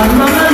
I'm